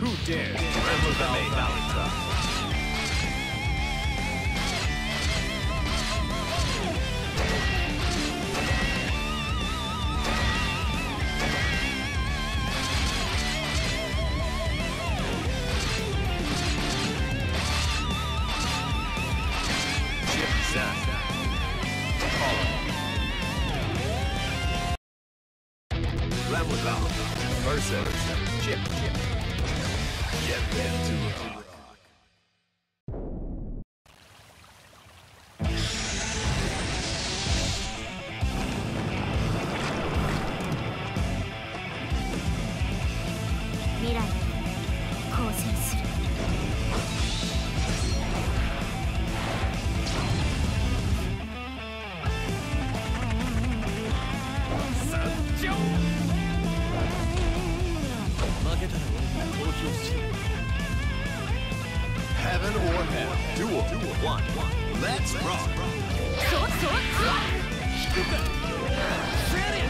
Who dares? Remove the main mountain. Level up. Chip. 負けたら俺に投票しろ。Heaven or hell. Duel. Duel. One. Let's rock. Sort, sort, Stupid. Serious.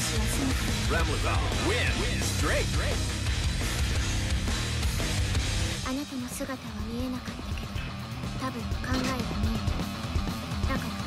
あなたの姿は見えなかったけど多分考えは見えただから